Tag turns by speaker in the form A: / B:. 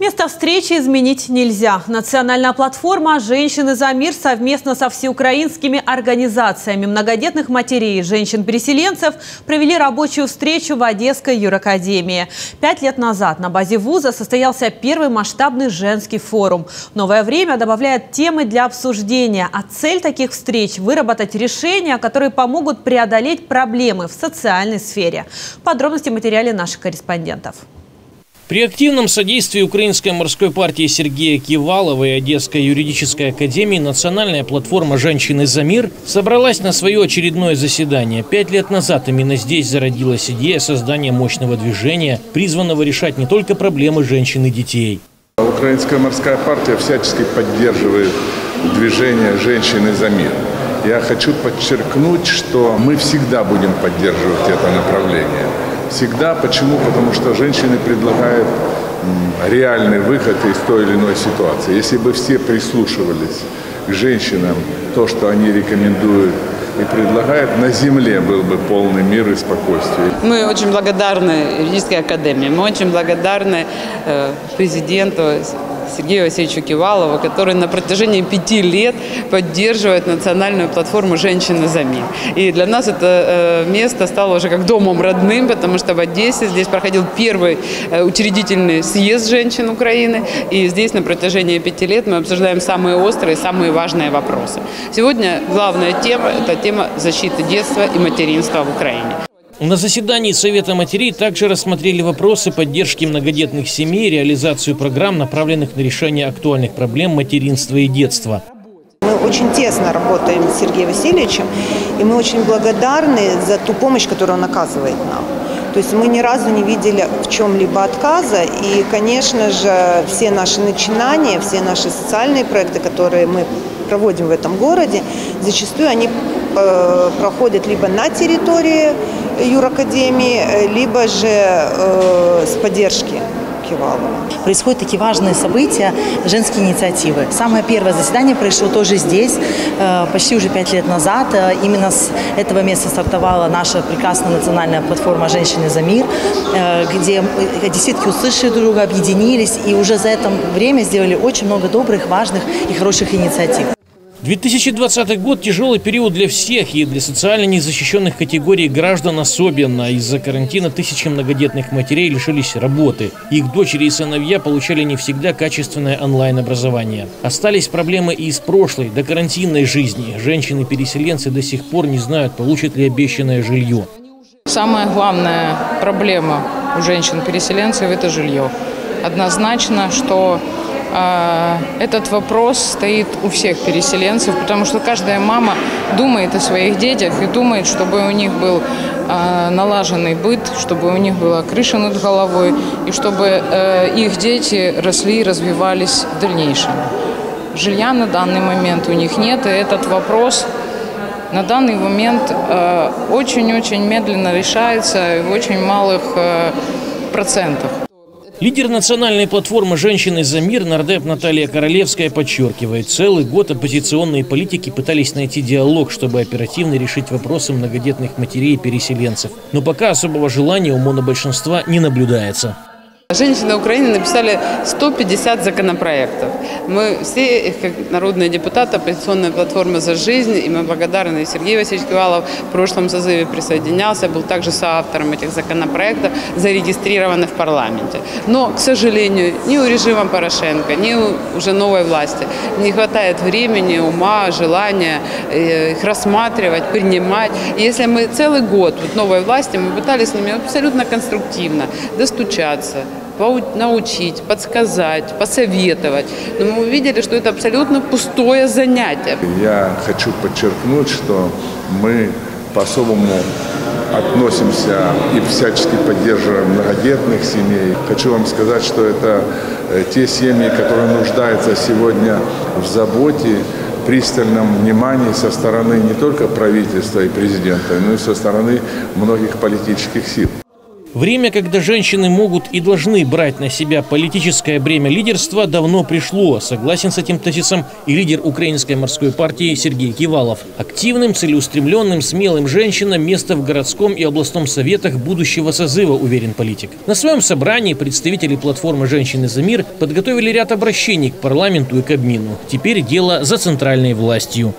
A: Место встречи изменить нельзя. Национальная платформа «Женщины за мир» совместно со всеукраинскими организациями многодетных матерей и женщин-переселенцев провели рабочую встречу в Одесской юракадемии. Пять лет назад на базе вуза состоялся первый масштабный женский форум. Новое время добавляет темы для обсуждения, а цель таких встреч – выработать решения, которые помогут преодолеть проблемы в социальной сфере. Подробности в материале наших корреспондентов.
B: При активном содействии Украинской морской партии Сергея Кивалова и Одесской юридической академии национальная платформа «Женщины за мир» собралась на свое очередное заседание. Пять лет назад именно здесь зародилась идея создания мощного движения, призванного решать не только проблемы женщин и детей.
C: Украинская морская партия всячески поддерживает движение «Женщины за мир». Я хочу подчеркнуть, что мы всегда будем поддерживать это направление. Всегда. Почему? Потому что женщины предлагают реальный выход из той или иной ситуации. Если бы все прислушивались к женщинам, то, что они рекомендуют и предлагают, на земле был бы полный мир и спокойствие.
D: Мы очень благодарны юридической академии, мы очень благодарны э, президенту Сергею Васильевичу Кивалову, который на протяжении пяти лет поддерживает национальную платформу «Женщины за мир». И для нас это э, место стало уже как домом родным, потому что в Одессе здесь проходил первый э, учредительный съезд женщин Украины. И здесь на протяжении пяти лет мы обсуждаем самые острые, самые важные вопросы. Сегодня главная тема – это тема защиты детства и материнства в Украине.
B: На заседании Совета матерей также рассмотрели вопросы поддержки многодетных семей, реализацию программ, направленных на решение актуальных проблем материнства и детства.
E: Мы очень тесно работаем с Сергеем Васильевичем, и мы очень благодарны за ту помощь, которую он оказывает нам. То есть мы ни разу не видели в чем-либо отказа. И, конечно же, все наши начинания, все наши социальные проекты, которые мы проводим в этом городе, зачастую они э, проходят либо на территории юракадемии, э, либо же э, с поддержки Кивалова.
F: Происходят такие важные события, женские инициативы. Самое первое заседание произошло тоже здесь, почти уже пять лет назад. Именно с этого места стартовала наша прекрасная национальная платформа «Женщины за мир», где десятки услышали друг друга, объединились и уже за это время сделали очень много добрых, важных и хороших инициатив.
B: 2020 год – тяжелый период для всех и для социально незащищенных категорий граждан особенно. Из-за карантина тысячи многодетных матерей лишились работы. Их дочери и сыновья получали не всегда качественное онлайн-образование. Остались проблемы и из прошлой, до карантинной жизни. Женщины-переселенцы до сих пор не знают, получат ли обещанное жилье.
D: Самая главная проблема у женщин-переселенцев – это жилье. Однозначно, что этот вопрос стоит у всех переселенцев, потому что каждая мама думает о своих детях и думает, чтобы у них был а, налаженный быт, чтобы у них была крыша над головой и чтобы э, их дети росли и развивались в дальнейшем. Жилья на данный момент у них нет, и этот вопрос на данный момент э, очень-очень медленно решается в очень малых э, процентах.
B: Лидер национальной платформы «Женщины за мир» нардеп Наталья Королевская подчеркивает, целый год оппозиционные политики пытались найти диалог, чтобы оперативно решить вопросы многодетных матерей и переселенцев. Но пока особого желания у монобольшинства не наблюдается.
D: Женщины Украины написали 150 законопроектов. Мы все, как народные депутаты оппозиционной платформы «За жизнь», и мы благодарны Сергею Васильевичу Кивалов в прошлом созыве присоединялся, был также соавтором этих законопроектов, зарегистрированных в парламенте. Но, к сожалению, ни у режима Порошенко, ни у уже новой власти не хватает времени, ума, желания э, их рассматривать, принимать. Если мы целый год вот новой власти, мы пытались с ними абсолютно конструктивно достучаться, научить, подсказать, посоветовать. Но мы увидели, что это абсолютно пустое занятие.
C: Я хочу подчеркнуть, что мы по-особому относимся и всячески поддерживаем многодетных семей. Хочу вам сказать, что это э, те семьи, которые нуждаются сегодня в заботе, пристальном внимании со стороны не только правительства и президента, но и со стороны многих политических сил.
B: Время, когда женщины могут и должны брать на себя политическое бремя лидерства, давно пришло. Согласен с этим тезисом и лидер Украинской морской партии Сергей Кивалов. Активным, целеустремленным, смелым женщинам место в городском и областном советах будущего созыва, уверен политик. На своем собрании представители платформы «Женщины за мир» подготовили ряд обращений к парламенту и Кабмину. Теперь дело за центральной властью.